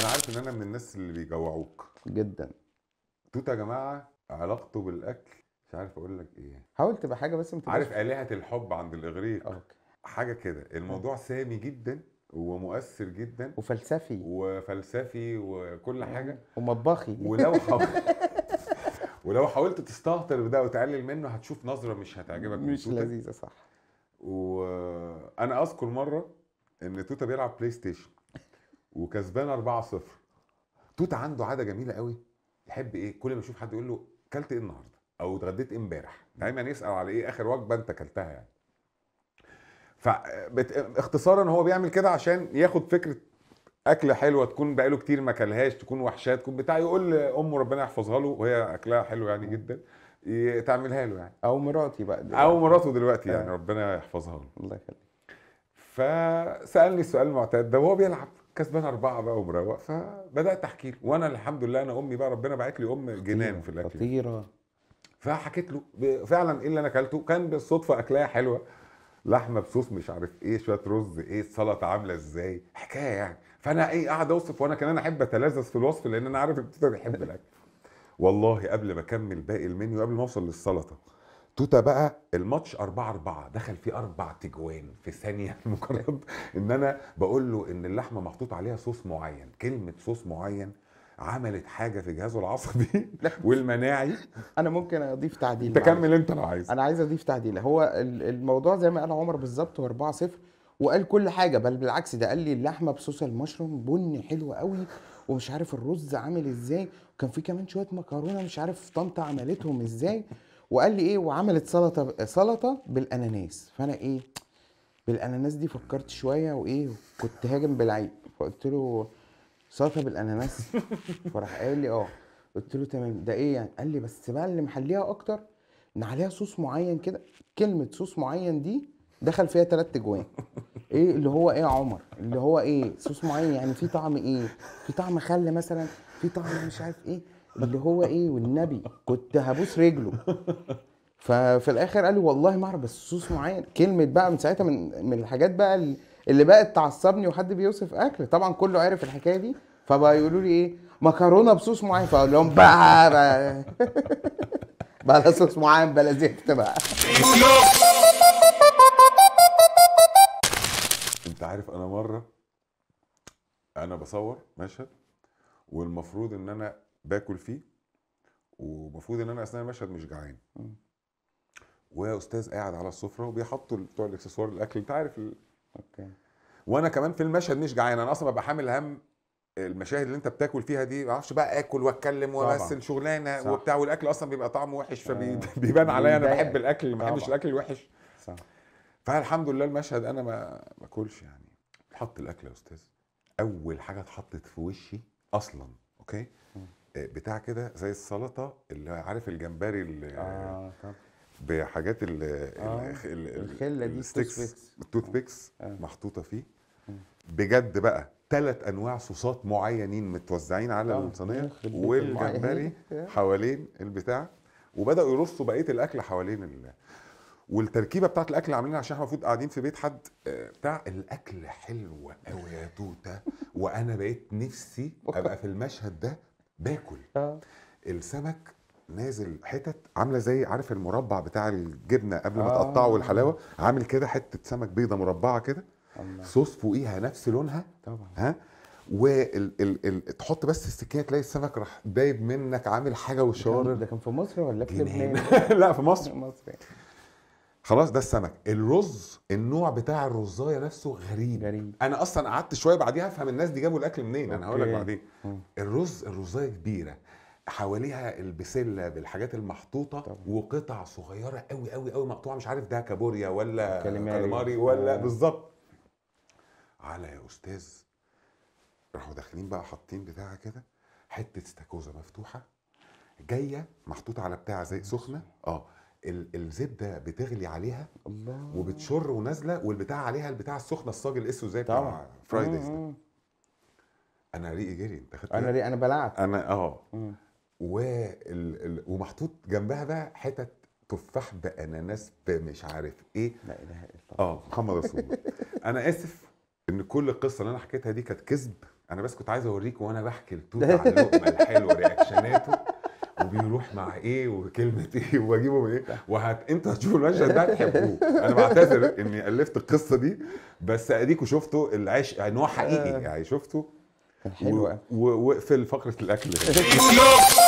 أنا عارف إن أنا من الناس اللي بيجوعوك. جدا. توته يا جماعة علاقته بالأكل مش عارف أقول لك إيه. حاول تبقى حاجة بس ما تبقاش- عارف آلهة الحب عند الإغريق؟ أوكي. حاجة كده. الموضوع سامي جدا ومؤثر جدا وفلسفي. وفلسفي وكل حاجة. ومطبخي. ولو حاولت ولو حاولت تستهتر بده وتقلل منه هتشوف نظرة مش هتعجبك مش. لذيذة صح. وأنا أذكر مرة إن توتا بيلعب PlayStation وكسبان 4-0 توتا عنده عادة جميلة قوي. يحب إيه؟ كل ما يشوف حد يقول له كلت إيه النهارده؟ أو اتغديت إيه امبارح؟ دايما يسأل على إيه آخر وجبة أنت كلتها يعني. فاختصارا هو بيعمل كده عشان ياخد فكرة أكلة حلوة تكون بقاله كتير ما كلهاش تكون وحشاه تكون بتاع يقول لأمه ربنا يحفظها له وهي أكلها حلو يعني جدا تعملها له يعني. أو مراتي بقى دلوقتي. أو مراته دلوقتي يعني آه. ربنا يحفظها له. الله يخليك. فسألني السؤال المعتاد ده وهو بيلعب. كسبان أربعة بقى ومروق فبدأت أحكي له. وأنا الحمد لله أنا أمي بقى ربنا باعت لي أم جنان في الأكل. خطيرة. فحكيت له فعلا إيه اللي أنا أكلته؟ كان بالصدفة اكلها حلوة. لحمة بصوص مش عارف إيه شوية رز إيه السلطة عاملة إزاي؟ حكاية يعني. فأنا إيه قاعد أوصف وأنا كمان أحب أتلذذ في الوصف لأن أنا عارف إن توتا بيحب الأكل. والله قبل ما أكمل باقي المنيو قبل ما أوصل للسلطة توتا بقى الماتش 4 4 دخل فيه أربع تجوان في ثانية مجرد إن أنا بقول له إن اللحمة محطوط عليها صوص معين كلمة صوص معين عملت حاجة في جهازه العصبي والمناعي. أنا ممكن أضيف تعديل انت معلش. كمل أنت لو عايز. أنا عايز أضيف تعديل. هو ال- الموضوع زي ما قال عمر بالظبط هو 4 0 وقال كل حاجة بل بالعكس ده قال لي اللحمة بصوص المشروم بني حلو قوي ومش عارف الرز عامل إزاي وكان في كمان شوية مكرونة مش عارف طنطا عملتهم إزاي. وقال لي إيه؟ وعملت سلطة سلطة بالأناناس. فأنا إيه؟ بالأناناس دي فكرت شوية وإيه؟ كنت هاجم بالعيب. فقلت له سلطة بالأناناس. فراح قال لي آه. قلت له تمام. ده إيه يعني؟ قال لي بس بقى اللي محليها أكتر إن عليها صوص معين كده. كلمة صوص معين دي دخل فيها تلات أجوان. إيه اللي هو إيه يا عمر؟ اللي هو إيه؟ صوص معين يعني في طعم إيه؟ في طعم خل مثلا؟ في طعم مش عارف إيه؟ اللي هو إيه والنبي. كنت هبوس رجله. ففي الآخر قال لي والله ما أعرف بس صوص معين. كلمة بقى من ساعتها من من الحاجات بقى اللي بقت تعصبني وحد بيوصف أكل. طبعا كله عارف الحكاية دي. فبقى يقولوا لي إيه مكرونة بصوص معين. فأقول لهم بقى بقى, بقى صوص معين بلا زفت بقى. أنت عارف أنا مرة أنا بصور مشهد والمفروض إن أنا باكل فيه ومفروض إن أنا أثناء المشهد مش جعان. ويا أستاذ قاعد على السفرة وبيحطوا بتوع الإكسسوار الأكل أنت عارف ال... أوكي وأنا كمان في المشهد مش جعان أنا أصلا ببقى حامل هم المشاهد اللي أنت بتاكل فيها دي ما أعرفش بقى آكل وأتكلم. وأمثل شغلانة صح. وبتاع والأكل أصلا بيبقى طعمه وحش آه. فبيبان عليا أنا. بحب الأكل ما بحبش. الأكل الوحش صح فالحمد لله المشهد أنا ما باكلش يعني حط الأكل يا أستاذ أول حاجة اتحطت في وشي أصلا okay. آه، بتاع كده زي السلطة اللي عارف الجمبري اللي آه طب بحاجات ال آه، ال- ال- الخلة دي ال sticks ال toothpicks. ال toothpicks آه. محطوطة فيه. بجد بقى ثلاث أنواع صوصات معينين متوزعين على آه، الصينية والجمبري المعين. حوالين البتاع وبدأوا يرصوا بقية الأكل حوالين ال... والتركيبة بتاعت الأكل عاملينها عشان إحنا المفروض قاعدين في بيت حد آه، بتاع الأكل حلو قوي يا توتة وأنا بقيت نفسي أبقى في المشهد ده باكل. آه. السمك نازل حتت عاملة زي عارف المربع بتاع الجبنة قبل ما آه. تقطعه والحلاوة؟ عامل كده حتة سمك بيضة مربعة كده. صوص فوقيها نفس لونها. طبعا. ها؟ وال ال ال تحط بس السكينة تلاقي السمك راح دايب منك عامل حاجة وشارر ده كان في مصر ولا في. لبنان؟ لا في مصر. مصر. خلاص ده السمك الرز النوع بتاع الرزايه نفسه غريب غريب أنا أصلا قعدت شوية بعديها أفهم الناس دي جابوا الأكل منين أنا هقول لك. بعدين. الرز الرزاية كبيرة حواليها البسلة بالحاجات المحطوطة طبعا. وقطع صغيرة قوي قوي قوي مقطوعة مش عارف ده كابوريا ولا كاليماري. ولا. بالظبط على يا أستاذ راحوا داخلين بقى حاطين بتاعه كده حتة استاكوزا مفتوحة جاية محطوطة على بتاع زي سخنة آه الزبدة بتغلي عليها الله. وبتشر ونازلة والبتاع عليها البتاع السخنة الصاج الاسود زي بتاع طبعا Friday's ده. أنا ريقي جري أنت خدت أنا بالك؟ ري... أنا بلعت. أنا آه. وال... ال... ومحطوط جنبها بقى حتت تفاح بأناناس بمش عارف إيه. لا إله إلا الله. آه محمد رسول. الله أنا آسف إن كل القصة اللي أنا حكيتها دي كانت كذب. أنا بس كنت عايز أوريكم وأنا بحكي لتوت على اللقمه الحلوه رياكشناته. وبيروح مع إيه وكلمة إيه واجيبه من إيه وهت أنتوا هتشوفوا المشهد ده هتحبوه. أنا بعتذر إني ألفت القصة دي بس أديكوا شفتوا العشق ان هو حقيقي يعني شفتوا؟ كان حلو و- أوي. و- واقفل فقرة الأكل.